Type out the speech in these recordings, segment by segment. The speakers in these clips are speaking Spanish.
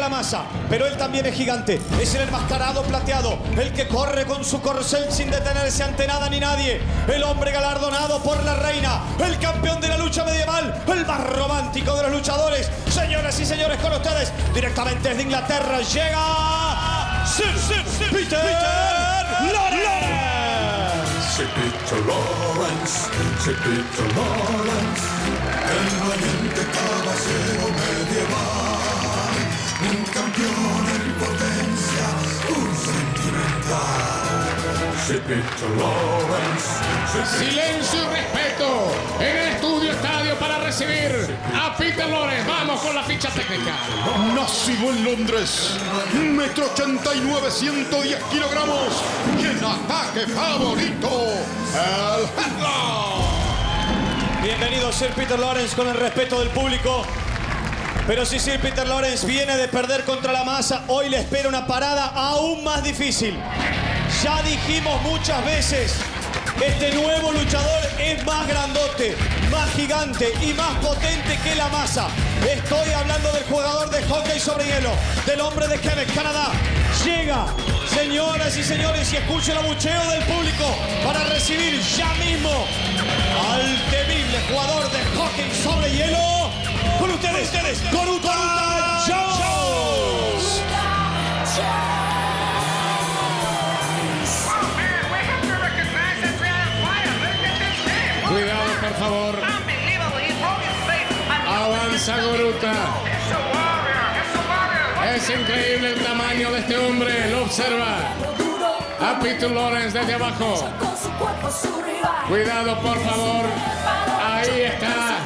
la masa, pero él también es gigante. Es el enmascarado plateado, el que corre con su corcel sin detenerse ante nada ni nadie. El hombre galardonado por la reina, el campeón de la lucha medieval, el más romántico de los luchadores. Señoras y señores, con ustedes, directamente desde Inglaterra, llega Sir, Sir, Sir Peter, Lawrence. Sir Peter Lawrence, Sir Peter Lawrence, el valiente caballero medieval, Silencio y respeto en el estudio estadio para recibir a Peter Lawrence. Vamos con la ficha técnica. Nacido en Londres, metro 89, 110 kilogramos y en ataque favorito, el Headlock. Bienvenido Sir Peter Lawrence con el respeto del público. Pero si Sir Peter Lawrence viene de perder contra la masa, hoy le espera una parada aún más difícil. Ya dijimos muchas veces, este nuevo luchador es más grandote, más gigante y más potente que la masa. Estoy hablando del jugador de hockey sobre hielo, del hombre de Quebec, Canadá. Llega, señoras y señores, y escuchen el abucheo del público para recibir ya mismo al Avanza Goruta. Es increíble el tamaño de este hombre. Lo observa. A Peter Lawrence desde abajo. Cuidado, por favor. Ahí está.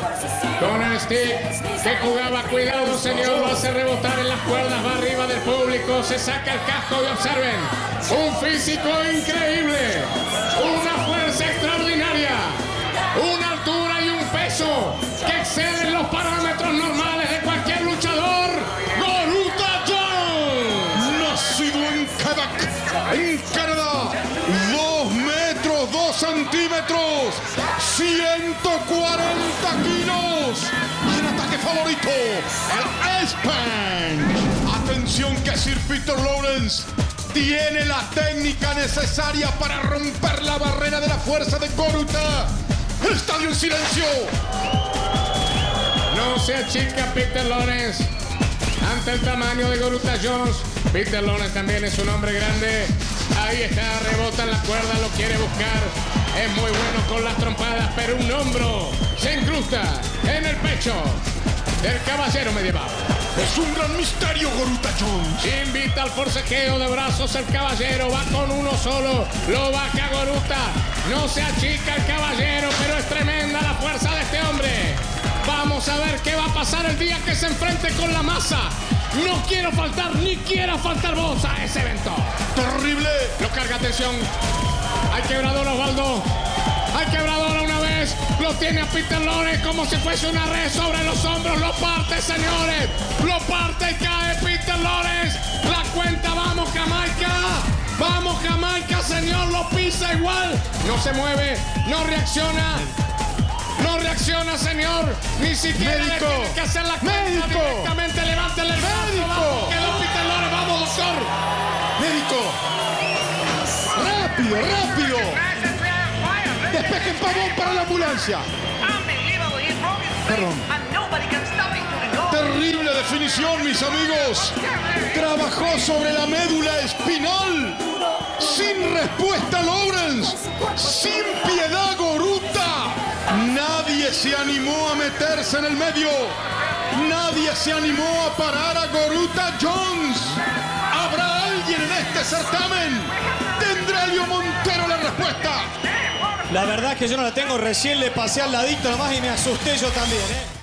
Con el stick que jugaba. Cuidado, señor. Lo hace rebotar en las cuerdas. Va arriba del público. Se saca el casco y observen. Un físico increíble. Una fuerza extraordinaria. Centímetros, 140 kilos. En ataque favorito, el Punch. Atención que Sir Peter Lawrence tiene la técnica necesaria para romper la barrera de la fuerza de Goruta. El estadio en silencio. No se achica Peter Lawrence ante el tamaño de Goruta Jones. Peter Lawrence también es un hombre grande. Ahí está, rebota en la cuerda, lo quiere buscar. Es muy bueno con las trompadas, pero un hombro se incrusta en el pecho del caballero medieval. Es un gran misterio, Goruta Jones. Invita al forcejeo de brazos el caballero, va con uno solo, lo baja Goruta. No se achica el caballero, pero es Vamos a ver qué va a pasar el día que se enfrente con la masa. No quiero faltar, ni quiera faltar vos a ese evento. Terrible. Lo carga atención. Hay quebrador Osvaldo. Hay quebradora una vez. Lo tiene a Peter Lawrence como si fuese una red sobre los hombros. Lo parte, señores. Lo parte y cae Peter Lawrence. La cuenta, vamos, Jamaica. Vamos, Jamaica, señor. Lo pisa igual. No se mueve. No reacciona. No reacciona, señor. Ni siquiera le Médico. tiene que hacer la cuenta Médico. directamente. Levántele el. Médico. Vamos, Lawrence. Vamos, doctor. Médico. Rápido, rápido. Despejen pavón para la ambulancia. Perdón. Terrible definición, mis amigos. Trabajó sobre la médula espinal. Sin respuesta, Lawrence. Sin piedad. Nadie se animó a meterse en el medio. Nadie se animó a parar a Goruta Jones. ¿Habrá alguien en este certamen? ¿Tendrá Elio Montero la respuesta? La verdad es que yo no la tengo, recién le pasé al ladito nomás y me asusté yo también, ¿eh?